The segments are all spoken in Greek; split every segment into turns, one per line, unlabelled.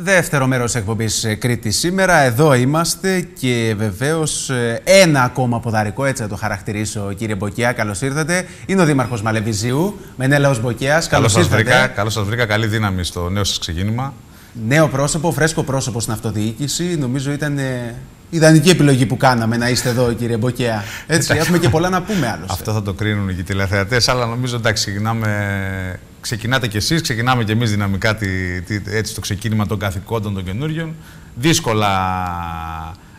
Δεύτερο μέρος εκπομπής ε, Κρήτη σήμερα. Εδώ είμαστε και βεβαίως ε, ένα ακόμα ποδαρικό, έτσι να το χαρακτηρίσω κύριε Μποκιά. Καλώς ήρθατε. Είναι ο Δήμαρχος Μαλεβιζίου, Μενέλαος Μποκιάς.
Καλώς, καλώς σας βρήκα. Καλώς σας βρήκα. Καλή δύναμη στο νέο σας ξεκίνημα.
Νέο πρόσωπο, φρέσκο πρόσωπο στην αυτοδιοίκηση. Νομίζω ήταν ε, ιδανική επιλογή που κάναμε να είστε εδώ, κύριε Μποκέα. Έτσι, έχουμε και πολλά να πούμε άλλωστε.
Αυτό θα το κρίνουν και οι τηλεθεατές, αλλά νομίζω εντάξει, ξεκινάμε, ξεκινάτε κι εσείς, ξεκινάμε κι εμείς δυναμικά τη, τη, έτσι, το ξεκίνημα των καθηκόντων των καινούριων. Δύσκολα,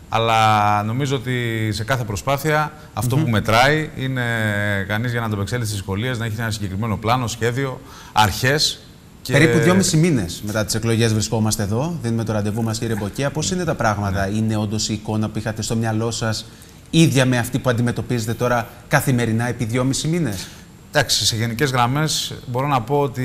αλλά νομίζω ότι σε κάθε προσπάθεια αυτό που μετράει είναι κανείς για να ανταπεξέλθει στις δυσκολίες, να έχει ένα συγκεκριμένο πλάνο, σχέδιο, αρχές
και... Περίπου δυόμισι μήνες μετά τις εκλογές βρισκόμαστε εδώ. Δίνουμε το ραντεβού μας, κύριε Μποκέα. Πώς είναι τα πράγματα, ναι. Είναι όντως η εικόνα που είχατε στο μυαλό σας ίδια με αυτή που αντιμετωπίζετε τώρα καθημερινά επί δυόμισι μήνες;
Εντάξει, σε γενικές γραμμές μπορώ να πω ότι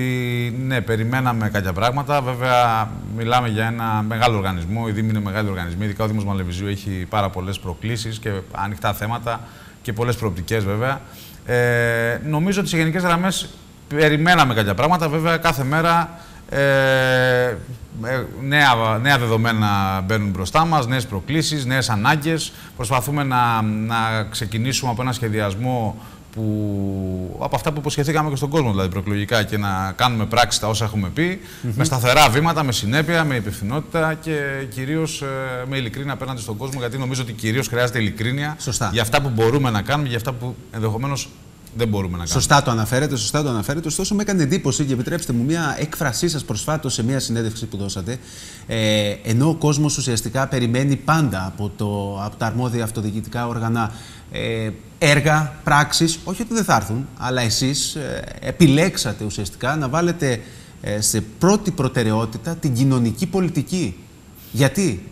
ναι, περιμέναμε κάποια πράγματα. Βέβαια, μιλάμε για ένα μεγάλο οργανισμό. Η Δήμη είναι μεγάλο οργανισμό. Ειδικά ο Δήμος Μαλεβιζίου έχει πάρα πολλές προκλήσεις και ανοιχτά θέματα και πολλές προοπτικές βέβαια. Ε, νομίζω ότι σε γενικές γραμμές περιμέναμε κάποια πράγματα. Βέβαια, κάθε μέρα ε, ε, νέα, νέα δεδομένα μπαίνουν μπροστά μας, νέες προκλήσεις, νέες ανάγκες. Προσπαθούμε να, να ξεκινήσουμε από ένα σχεδιασμό που, από αυτά που υποσχεθήκαμε και στον κόσμο, δηλαδή προεκλογικά, και να κάνουμε πράξη τα όσα έχουμε πει, με σταθερά βήματα, με συνέπεια, με υπευθυνότητα και κυρίως ε, με ειλικρίνεια απέναντι στον κόσμο, γιατί νομίζω ότι κυρίως χρειάζεται ειλικρίνεια για αυτά που μπορούμε να κάνουμε, για αυτά που ενδεχομένως δεν μπορούμε να κάνουμε.
Σωστά το αναφέρετε, σωστά το αναφέρετε. Ωστόσο, με έκανε εντύπωση και επιτρέψτε μου μια έκφρασή σας προσφάτως σε μια συνέντευξη που δώσατε. Ε, ενώ ο κόσμος ουσιαστικά περιμένει πάντα από, το, από τα αρμόδια αυτοδιοικητικά όργανα ε, έργα, πράξεις, όχι ότι δεν θα έρθουν, αλλά εσείς ε, επιλέξατε ουσιαστικά να βάλετε ε, σε πρώτη προτεραιότητα την κοινωνική πολιτική. Γιατί;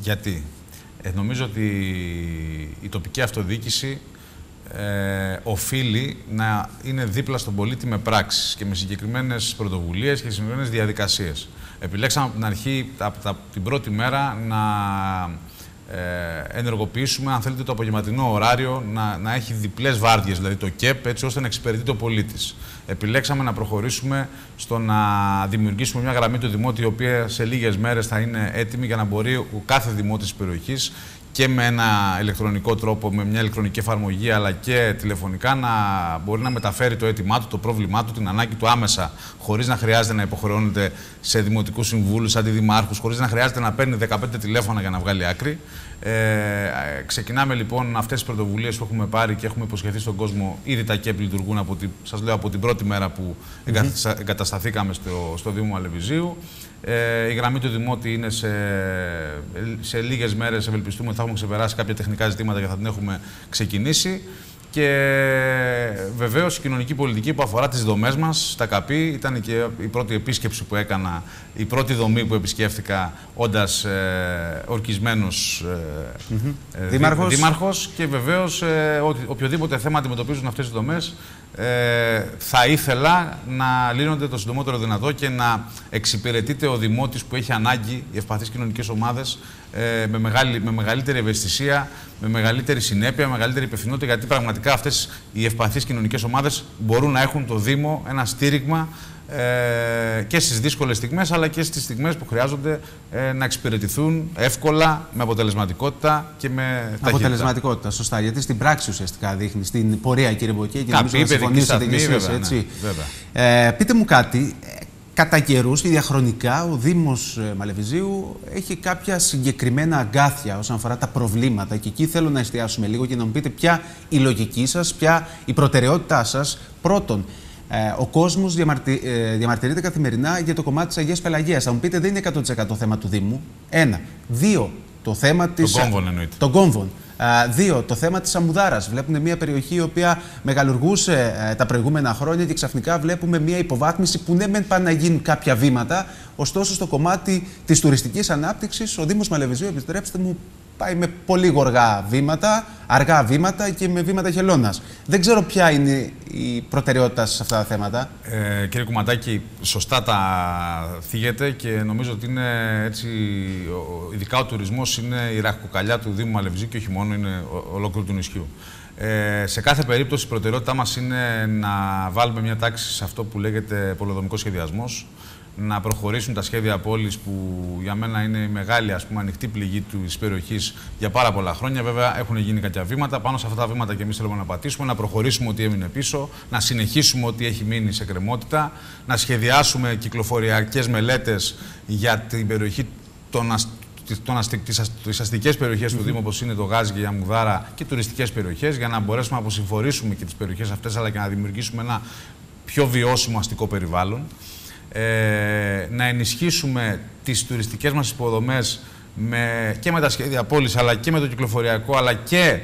Γιατί; Ε, νομίζω ότι η τοπική αυτοδιοίκηση ε, οφείλει να είναι δίπλα στον πολίτη με πράξεις και με συγκεκριμένες πρωτοβουλίες και συγκεκριμένες διαδικασίες. Επιλέξαμε από την αρχή, από την πρώτη μέρα, να ε, ενεργοποιήσουμε, αν θέλετε, το απογευματινό ωράριο να, να έχει διπλές βάρδιες, δηλαδή το ΚΕΠ, έτσι ώστε να εξυπηρετεί το πολίτης. Επιλέξαμε να προχωρήσουμε στο να δημιουργήσουμε μια γραμμή του Δημότη, η οποία σε λίγες μέρες θα είναι έτοιμη για να μπορεί ο κάθε Δημότης της περιοχής και με ένα ηλεκτρονικό τρόπο, με μια ηλεκτρονική εφαρμογή, αλλά και τηλεφωνικά να μπορεί να μεταφέρει το αίτημά του, το πρόβλημά του, την ανάγκη του άμεσα, χωρίς να χρειάζεται να υποχρεώνεται σε δημοτικούς συμβούλους, αντιδημάρχου, χωρίς να χρειάζεται να παίρνει 15 τηλέφωνα για να βγάλει άκρη. Ε, ξεκινάμε λοιπόν αυτές τις πρωτοβουλίες που έχουμε πάρει και έχουμε υποσχεθεί στον κόσμο. Ήδη τα ΚΕΠ λειτουργούν από τη, σας λέω, από την πρώτη μέρα που εγκατασταθήκαμε στο, στο Δήμο Αλεβιζίου. Ε, η γραμμή του Δημότη είναι σε, σε λίγες μέρες, ευελπιστούμε ότι θα έχουμε ξεπεράσει κάποια τεχνικά ζητήματα και θα την έχουμε ξεκινήσει. Και βεβαίως η κοινωνική πολιτική που αφορά τις δομές μας, τα ΚΑΠΗ, ήταν και η πρώτη επίσκεψη που έκανα, η πρώτη δομή που επισκέφθηκα όντας ε, ορκισμένος ε,
δήμαρχος.
δήμαρχος. Και βεβαίως ε, οποιοδήποτε θέμα αντιμετωπίζουν αυτές τι δομές, ε, θα ήθελα να λύνονται το συντομότερο δυνατό και να εξυπηρετείται ο δημότης που έχει ανάγκη, οι ευπαθείς κοινωνικές ομάδες, ε, με, μεγάλη, με μεγαλύτερη ευαισθησία, με μεγαλύτερη συνέπεια, με μεγαλύτερη υπευθυνότητα, γιατί πραγματικά αυτές οι ευπαθείς κοινωνικές ομάδες μπορούν να έχουν το Δήμο ένα στήριγμα ε, και στις δύσκολες στιγμές αλλά και στις στιγμές που χρειάζονται ε, να εξυπηρετηθούν εύκολα, με αποτελεσματικότητα και με ταχύτητα.
Αποτελεσματικότητα, σωστά. Γιατί στην πράξη ουσιαστικά δείχνει στην πορεία, κύριε Μποκέ, και νομίζω να συμφωνήσετε και εσείς, έτσι. Ναι, ε, πείτε μου κάτι, κατά καιρούς και διαχρονικά ο Δήμος ε, Μαλεβιζίου έχει κάποια συγκεκριμένα αγκάθια όσον αφορά τα προβλήματα και εκεί θέλω να εστιάσουμε λίγο και να μου πείτε ποια η λογική σας, ποια η προτεραιότητά σας πρώτον ε, ο κόσμος διαμαρτι... ε, διαμαρτυρείται καθημερινά για το κομμάτι της Αγίας Πελαγίας. Θα μου πείτε, δεν είναι 100% θέμα του Δήμου. Ένα. Δύο, το θέμα τη.
Των κόμβων εννοείται.
Των κόμβων. Δύο, το θέμα της Αμουδάρα. Βλέπουμε μια περιοχή η οποία μεγαλουργούσε ε, τα προηγούμενα χρόνια και ξαφνικά βλέπουμε μια υποβάθμιση που ναι, μεν πάνε να γίνουν κάποια βήματα. Ωστόσο, στο κομμάτι της τουριστικής ανάπτυξης, ο Δήμος Μαλεβιζίου, επιτρέψτε μου, πάει με πολύ γοργά βήματα, αργά βήματα και με βήματα χελώνας. Δεν ξέρω ποια είναι η προτεραιότητα σε αυτά τα θέματα.
Ε, κύριε Κουματάκη, σωστά τα θίγετε και νομίζω ότι είναι έτσι, ειδικά ο τουρισμός είναι η ραχοκοκαλιά του Δήμου Μαλευζή και όχι μόνο, είναι ολόκληρο του νησιού. Ε, σε κάθε περίπτωση η προτεραιότητά μας είναι να βάλουμε μια τάξη σε αυτό που λέγεται πολεοδομικός σχεδιασμός, να προχωρήσουν τα σχέδια πόλης που για μένα είναι η μεγάλη ας πούμε, ανοιχτή πληγή της περιοχής για πάρα πολλά χρόνια. Βέβαια, έχουν γίνει κάποια βήματα. Πάνω σε αυτά τα βήματα και εμείς θέλουμε να πατήσουμε, να προχωρήσουμε ό,τι έμεινε πίσω, να συνεχίσουμε ό,τι έχει μείνει σε κρεμότητα, να σχεδιάσουμε κυκλοφοριακές μελέτες για την περιοχή των τις αστικές περιοχές του Δήμου, όπως είναι το Γάζι και η Αμουδάρα και τουριστικές περιοχές, για να μπορέσουμε να αποσυμφορήσουμε και τις περιοχές αυτές, αλλά και να δημιουργήσουμε ένα πιο βιώσιμο αστικό περιβάλλον. Ε, να ενισχύσουμε τις τουριστικές μας υποδομές με, και με τα σχέδια πόλης, αλλά και με το κυκλοφοριακό, αλλά και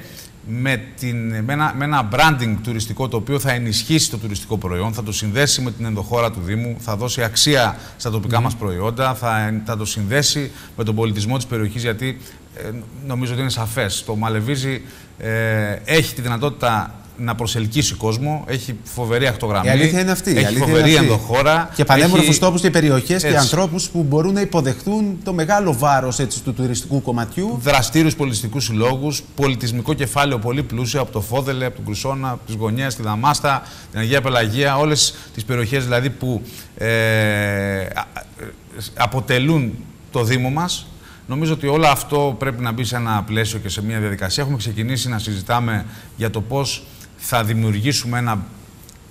με, την, με, ένα, με ένα branding τουριστικό το οποίο θα ενισχύσει το τουριστικό προϊόν, θα το συνδέσει με την ενδοχώρα του Δήμου, θα δώσει αξία στα τοπικά mm. μας προϊόντα, θα, θα το συνδέσει με τον πολιτισμό της περιοχής, γιατί ε, νομίζω ότι είναι σαφές. Το Μαλεβίζι ε, έχει τη δυνατότητα να προσελκύσει κόσμο. Έχει φοβερή ακτογραμμή.
Η αλήθεια είναι αυτή.
Έχει φοβερή ενδοχώρα.
Και πανέμορφους έχει... τόπους και περιοχές και ανθρώπους που μπορούν να υποδεχτούν το μεγάλο βάρος του τουριστικού κομματιού.
Δραστήριους πολιτιστικούς συλλόγους, πολιτισμικό κεφάλαιο πολύ πλούσιο από το Φόδελε, από τον Κρουσόνα, από τις γωνιές, τη Δαμάστα, την Αγία Πελαγία. Όλες τις περιοχές δηλαδή που ε, αποτελούν το Δήμο μας Νομίζω ότι όλο αυτό πρέπει να μπει σε ένα πλαίσιο και σε μια διαδικασία. Έχουμε ξεκινήσει να συζητάμε για το πώς θα δημιουργήσουμε ένα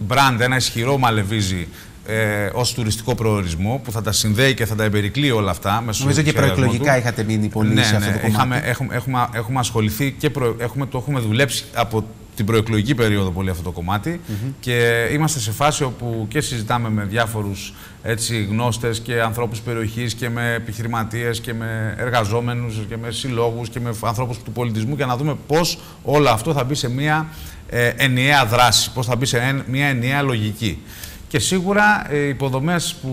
brand, ένα ισχυρό μαλεβίζι ε, ως τουριστικό προορισμό που θα τα συνδέει και θα τα εμπερικλεί όλα αυτά.
Νομίζω και προεκλογικά είχατε μείνει πολύ ναι, σε αυτό
ναι,
το κομμάτι.
έχουμε, έχουμε, έχουμε ασχοληθεί και προ, έχουμε, το έχουμε δουλέψει από την προεκλογική περίοδο πολύ αυτό το κομμάτι και είμαστε σε φάση όπου και συζητάμε με διάφορους έτσι, γνώστες και ανθρώπους περιοχής και με επιχειρηματίες και με εργαζόμενους και με συλλόγους και με ανθρώπους του πολιτισμού για να δούμε πώς όλο αυτό θα μπει σε μια ε, ενιαία δράση, πώς θα μπει σε μια ενιαία λογική. Και σίγουρα ε, οι υποδομές που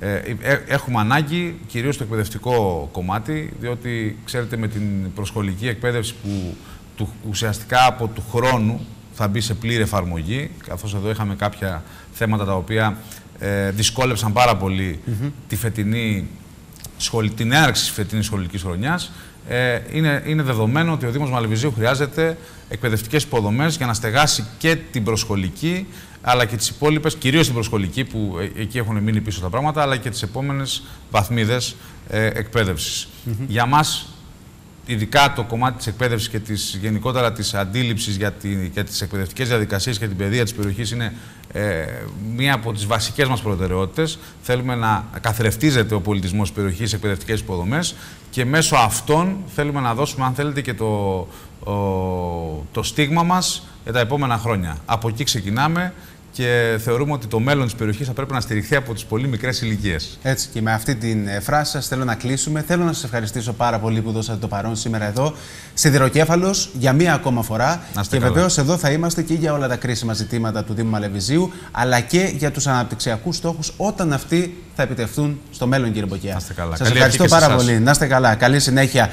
ε, ε, έχουμε ανάγκη, κυρίως στο εκπαιδευτικό κομμάτι, διότι ξέρετε με την προσχολική εκπαίδευση που του, ουσιαστικά από του χρόνου θα μπει σε πλήρη εφαρμογή, καθώς εδώ είχαμε κάποια θέματα τα οποία ε, δυσκόλεψαν πάρα πολύ τη φετινή σχολη, την έναρξη της φετινής σχολικής χρονιάς. Ε, είναι, είναι δεδομένο ότι ο Δήμος Μαλεβιζίου χρειάζεται εκπαιδευτικές υποδομές για να στεγάσει και την προσχολική αλλά και τις υπόλοιπες, κυρίως την προσχολική που ε, εκεί έχουν μείνει πίσω τα πράγματα, αλλά και τις επόμενες βαθμίδες ε, εκπαίδευσης. Για μας ειδικά το κομμάτι της εκπαίδευσης και της, γενικότερα της αντίληψης για, τη, για τις εκπαιδευτικές διαδικασίες και την παιδεία της περιοχής είναι ε, μία από τις βασικές μας προτεραιότητες. Θέλουμε να καθρεφτίζεται ο πολιτισμός της περιοχής σε εκπαιδευτικές υποδομές και μέσω αυτών θέλουμε να δώσουμε, αν θέλετε, και το, το στίγμα μας για τα επόμενα χρόνια. Από εκεί ξεκινάμε και θεωρούμε ότι το μέλλον της περιοχής θα πρέπει να στηριχθεί από τις πολύ μικρές ηλικίες.
Έτσι και με αυτή την ε, φράση σας θέλω να κλείσουμε. Θέλω να σας ευχαριστήσω πάρα πολύ που δώσατε το παρόν σήμερα εδώ. Σιδηροκέφαλος για μία ακόμα φορά. Και βεβαίως εδώ θα είμαστε και για όλα τα κρίσιμα ζητήματα του Δήμου Μαλεβιζίου, αλλά και για τους αναπτυξιακούς στόχους όταν αυτοί θα επιτευχθούν στο μέλλον, κύριε Μποκιά.
Σας
ευχαριστώ πάρα πολύ. Να είστε καλά. Καλή συνέχεια.